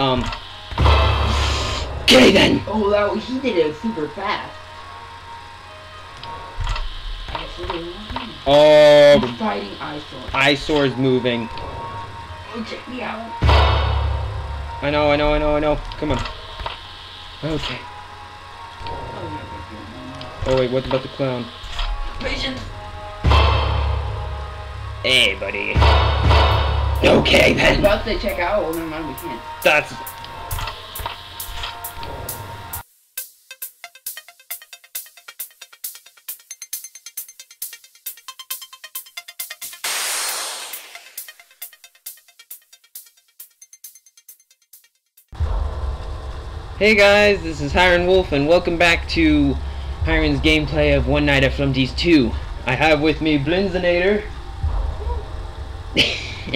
Um. Okay then. Oh, that he did it super fast. Oh, He's fighting Eyesaur. Eyesaur's moving. Oh, check me out. I know, I know, I know, I know. Come on. Okay. Oh wait, what about the clown? Patience. Hey, buddy. Okay I was then. about to check out. Oh, never mind, we can't. That's. Hey guys, this is Hiren Wolf, and welcome back to Hiren's gameplay of One Night at Flumpty's 2. I have with me Blinsinator, and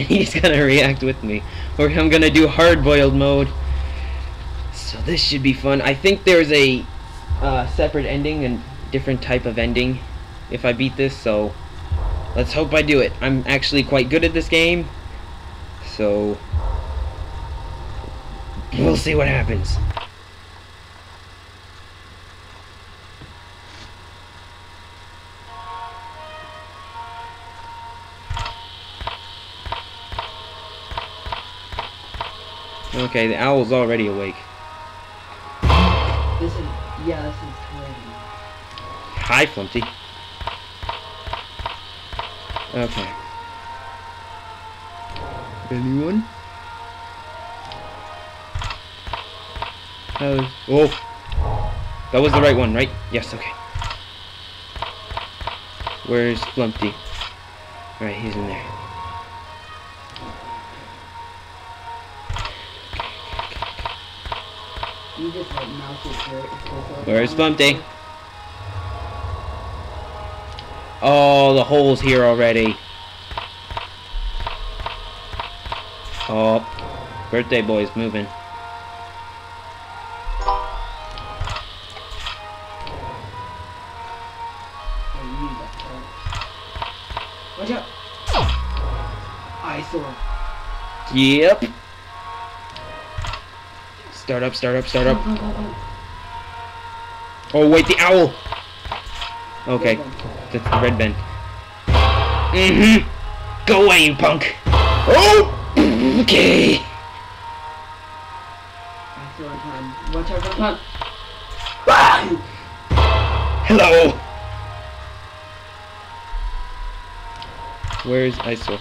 he's gonna react with me. Or I'm gonna do hard-boiled mode. So this should be fun. I think there's a uh, separate ending and different type of ending if I beat this, so let's hope I do it. I'm actually quite good at this game, so we'll see what happens. Okay, the owl's already awake. This is yeah, this is great. Hi, Flumpty. Okay. Anyone? How's... Oh! That was the right one, right? Yes, okay. Where's Flumpty? Right, he's in there. Where's Flumpty? Oh, the hole's here already. Oh, birthday boy's moving. Watch out! Eyesaur. Yep. Start up, start up, start up. Oh, wait, the owl! Okay, that's the red bend. Mm-hmm. Go away, you punk! Oh! Okay. Eyesaur time. Watch out for the pump. Hello! Where's Eyesaur?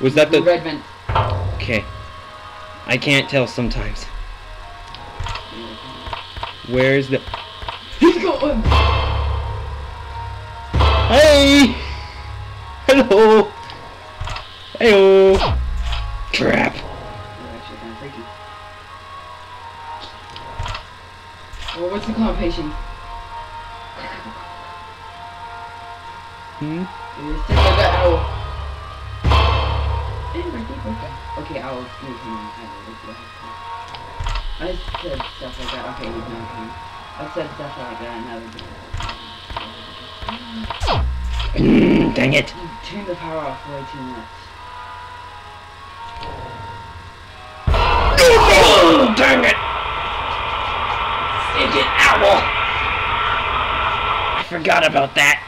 Was that the... red vent? Okay. I can't tell sometimes. Where's the... He's! Hey! Hello! Heyo! Crap. Actually kind of freaky. Well, what's the competition? Hmm? It's just like that owl. Okay, owl. Give me. I said stuff like that. Okay, he's not coming. I said stuff like that. Another. Mm, dang it. You turned the power off way too much. Oh, dang it! Stinking owl! I forgot about that.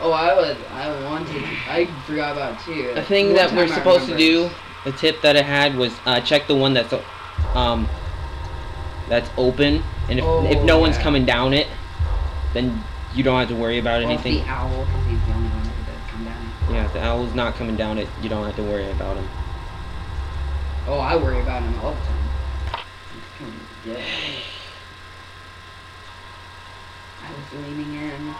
Oh, I was. I wanted. I forgot about it too. The thing One that we're supposed to do, the tip that I had was uh, check the one that's um that's open, and if if oh, no Oh, one's coming down it, then you don't have to worry about Well, anything. the owl, because he's the only one does come down. Yeah, if the owl's not coming down it, you don't have to worry about him. Oh, I worry about him all the time. Yeah. I was leaning in.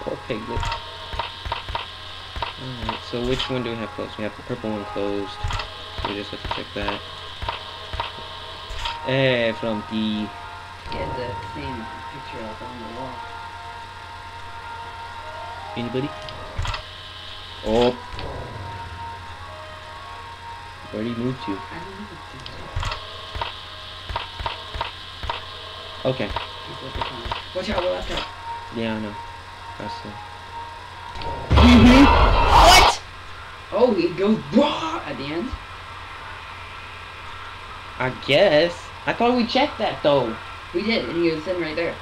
Poor piglet. Alright, so which one do we have closed? We have the purple one closed. So we just have to check that. Eh, from the... Yeah, the same picture up on the wall. Anybody? Oh. Where did he move to? I don't know. Okay. He's looking for me. Watch out, we're left out. Yeah, I know. That's it. What? Oh, goes raw at the end. I guess. I thought we checked that though. We did, and he was sitting right there.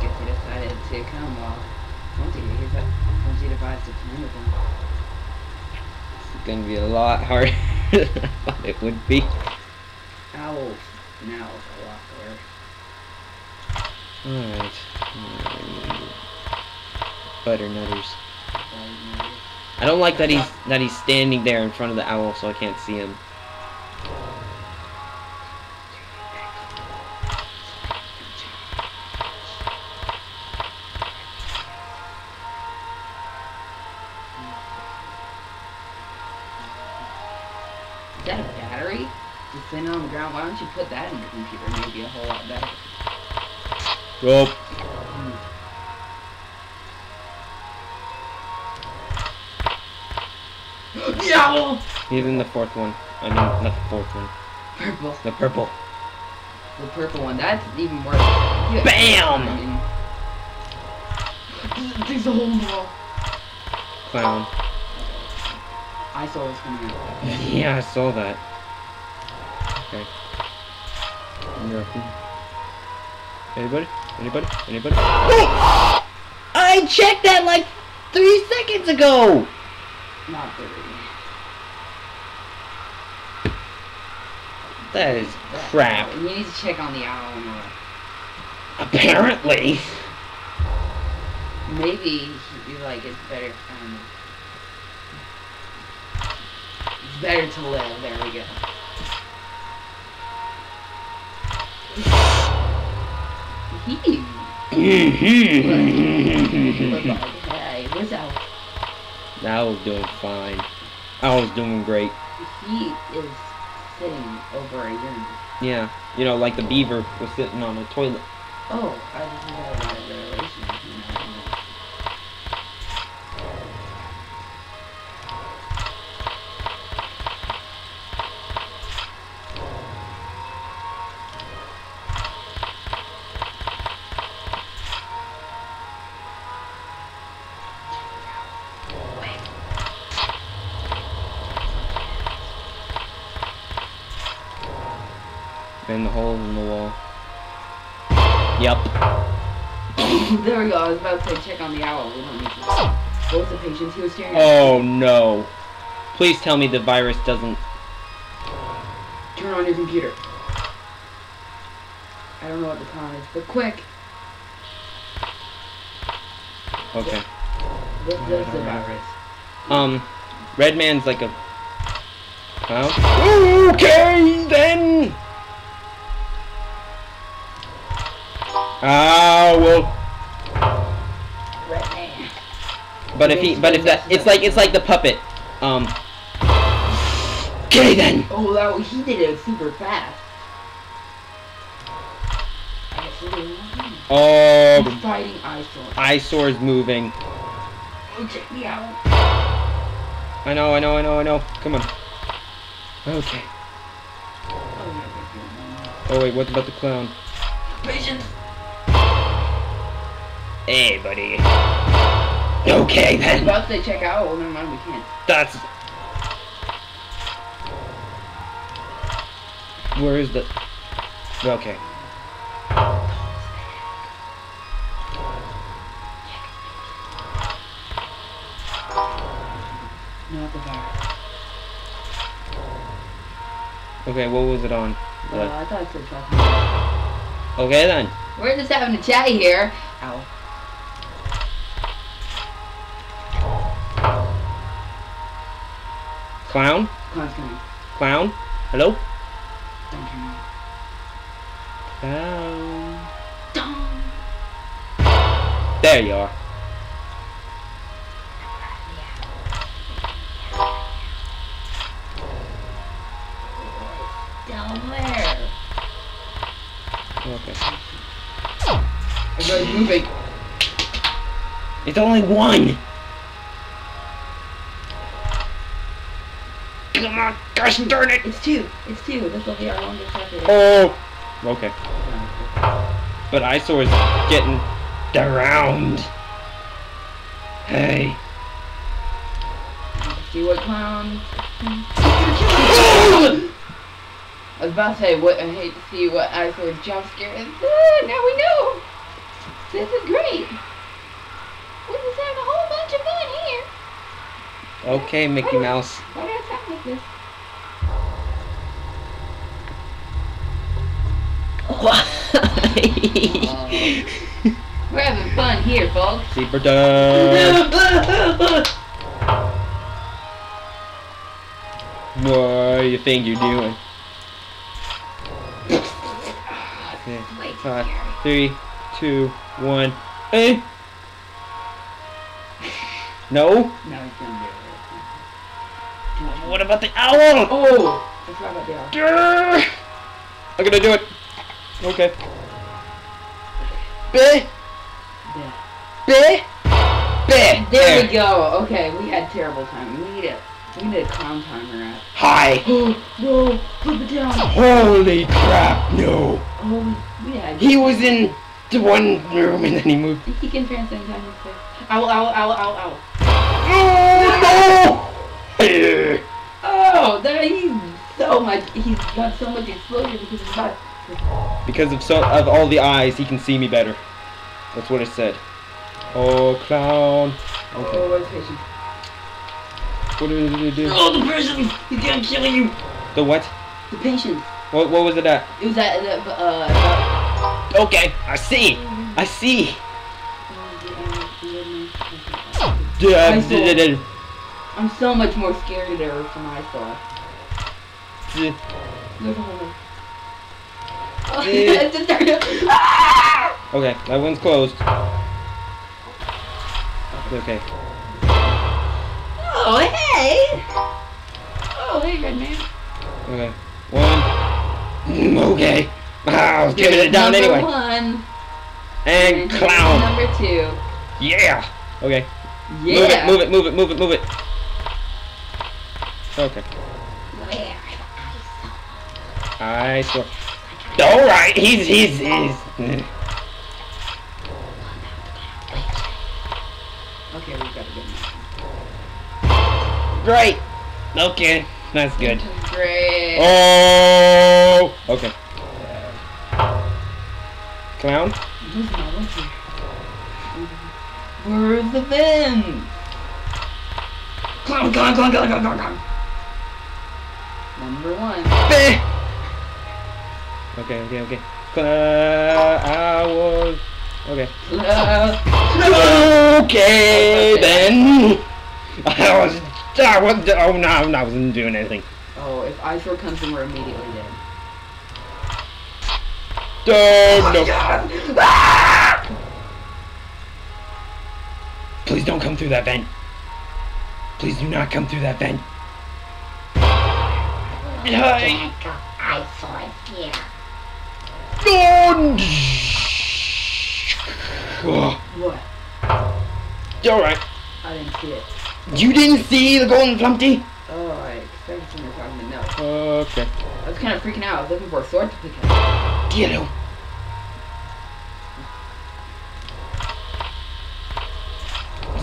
Guess he decided to come while Twenty. He's at Twenty device to plan with him. It's gonna be a lot harder than I thought it would be. Owls. Now it's a lot worse. Alright. Butternutters. Um, I don't like that he's that he's standing there in front of the owl so I can't see him. Is that a battery? Just sitting on the ground. Why don't you put that in your computer? Maybe a whole lot better. Rope. the owl! He's in the fourth one. I mean not the fourth one. Purple. The purple. The purple one. That's even worse. Yeah. Bam! There's a hole in wall. Clown. I saw this coming out. Yeah, I saw that. Okay. You're open. Anybody? Anybody? Anybody? I checked that like three seconds ago! Not very. That is crap. You need to check on the owl more. Apparently. Maybe he, like it's better. Um, it's better to live. There we go. He. Hey, where's Al? I was doing fine. I was doing great. He is sitting over a urinal. Yeah. You know, like the beaver was sitting on a toilet. Oh, I just had a In the hole in the wall. Yep. there we go. I was about to check on the owl. We don't need to. What was the patient's he was staring at? Oh no. Please tell me the virus doesn't. Turn on your computer. I don't know what the time is, but quick. Okay. This is the virus. Um, Redman's like a clown. Okay then. Ah well. But if he, but if that, it's like it's like the puppet. Um. Okay then. Oh, that he did it super fast. I guess he didn't know. Oh, He's fighting Eyesaur. Eyesaur's moving. Oh, check me out. I know, I know, I know, I know. Come on. Okay. Oh, Oh wait, what about the clown? yeah, Patience. Hey, buddy. Okay then. about to check out. Oh, never mind. We can't. That's. Where is the? Okay. Not the virus. Okay, what was it on? Uh, I thought it said. Okay then. We're just having a chat here. Ow. Clown? Clown's coming. Clown? Hello? Coming. Clown. Dong. There you are. Down there. Okay. Everybody's moving. It's only one. Come on, gosh darn it. It's two. It's two. This will be our longest episode. Oh. Okay. But Eyesaur is getting around. Hey. See what clowns. I was about to say, what I hate to see what I said jump scare is. Ah, now we know. This is great. We're just having a whole bunch of fun here. Okay, Mickey Mouse. Why did I sound like this? We're having fun here, folks. Super duck. What do you think you're doing? Wait, Five, three, two, one. Eh? No? No, What about the owl? Oh! I forgot about the owl. Grrr. I'm gonna do it. Okay. Be, Yeah. be, be. There we go. Okay, we had terrible time. We need a we need a clown timer app. Hi. Oh no! Flip it down. Holy crap! No. Oh, we had. He was in the one room and then he moved. He can transcend time and space. Ow! Ow! Ow! Ow! Ow! Oh no! Oh, that he's so much. He's got so much exposure because he's got. Because of so of all the eyes, he can see me better. That's what it said. Oh, clown. Okay. Oh, what's patient? What did it do? Oh, the person! He's gonna kill you. The what? The patient. What, what was it at? It was at the uh. Okay, I see. I see. I Uh, d- d- I'm so much more scared of her from I thought. d- There's a hole. Oh, it's just started. Ah! Okay, that one's closed. Okay. Oh, hey! Oh, hey, red man. Okay. One. Okay. I was giving it down number anyway. One. And clown. Number two. Yeah. Okay. Yeah. Move it, move it, move it, move it, move it. Okay. Where? I saw. All right. He's he's he's. Okay, we gotta get him. Great. Okay. That's good. Great. Oh. Okay. Clown. Who's not with you? Where's the bin? Clown, clown, clown, clown, clown, clown, clown. Number one. Okay, okay, okay. Clown. I was. Okay. Uh, Okay then. I was. I was. Oh no, I wasn't doing anything. oh, if Ice comes in, we're immediately dead. Oh no. Please don't come through that vent. Please do not come through that vent. Hi. I saw it here. Oh. What? All right. I didn't see it. You didn't see the golden flumpty? Oh, I expected talking to no. Okay. I was kind of freaking out. I was looking for a sword to pick up. Get him.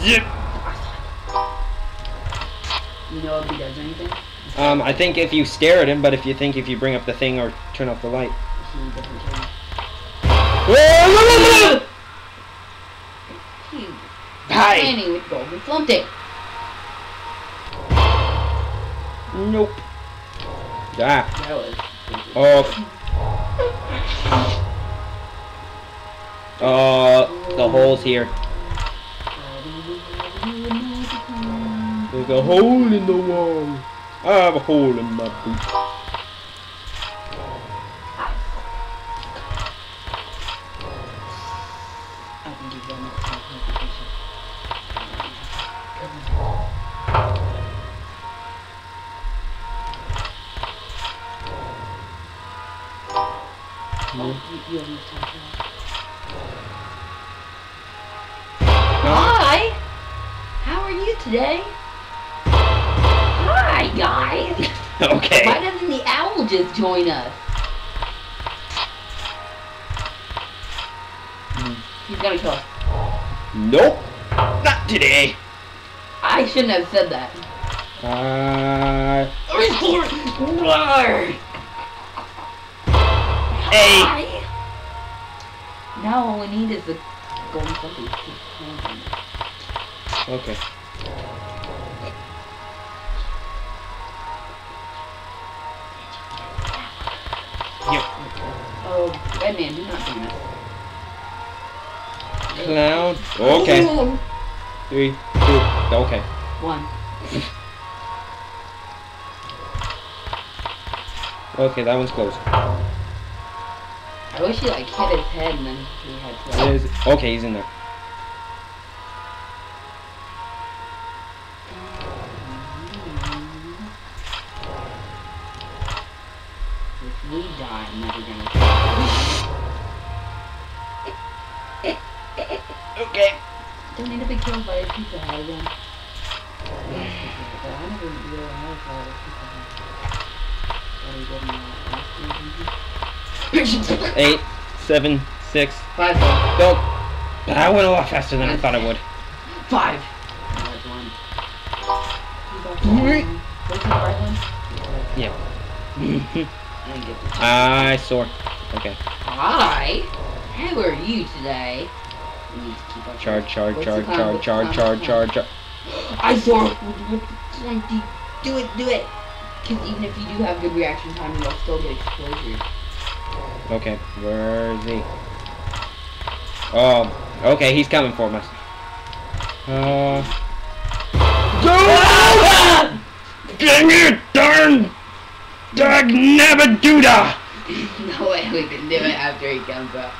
Zip. You know if he does anything? Um, I think if you stare at him, but if you think if you bring up the thing or turn off the light. He doesn't kill you. He's Hi. planning with golden flumpty. Nope. Ah. That was. Oh. Uh, the hole's here. There's a hole in the wall. I have a hole in my boot. Hi! How are you today? Hi, guys! Okay. Why doesn't the owl just join us? Hmm. He's gonna kill us. Nope. Not today. I shouldn't have said that. Uh! Hey. Now all we need is the golden something. okay. Yep. Oh, Batman, do not do this. Clown. Okay. Ooh. Three, two. Okay. One. Okay, that one's closed. I wish he like hit his head and then he had to. Is- Okay, he's in there. Eight, seven, six. Five. Go. That went a lot faster than I thought it would. Five. No, it's one. He's off Three. one. What's the right one? Yep. I didn't get this. I saw. Okay. Hi. How are you today? We need to keep up. Charge, charge, charge, charge, charge, charge, What's the time? charge, charge. I saw. Do it, do it. Because even if you do have good reaction time, you'll still get exposure. Okay, where is he? Oh, okay, he's coming for us. Uh. Go! Dang it, darn! Dag nabaduda! no way we can do it after he comes up.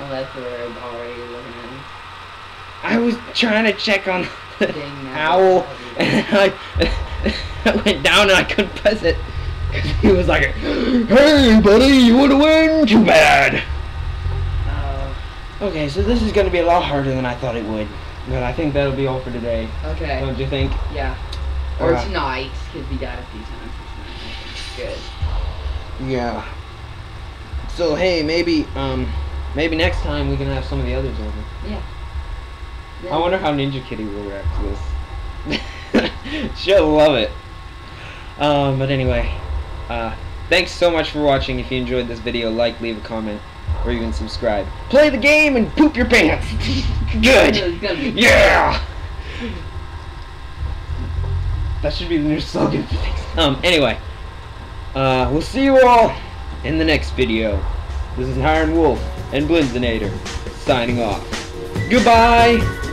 Unless we're already looking at him. I was trying to check on the Dang owl, and I, I went down and I couldn't press it. 'Cause he was like, Hey, buddy, you want to win? Too bad. Uh, Okay, so this is going to be a lot harder than I thought it would. But I think that'll be all for today. okay. Don't you think? Yeah. Or Uh, tonight, because we died a few times this. I think good. Yeah. So hey, maybe um, maybe next time we can have some of the others over. Yeah. I wonder how Ninja Kitty will react to this. She'll love it. Um, but anyway, uh, thanks so much for watching. If you enjoyed this video, like, leave a comment, or even subscribe. Play the game and poop your pants. Good. It's gonna be- Yeah. That should be the new slogan for things. Um, anyway, uh, we'll see you all in the next video. This is Hiren Wolf and Blinsinator signing off. Goodbye.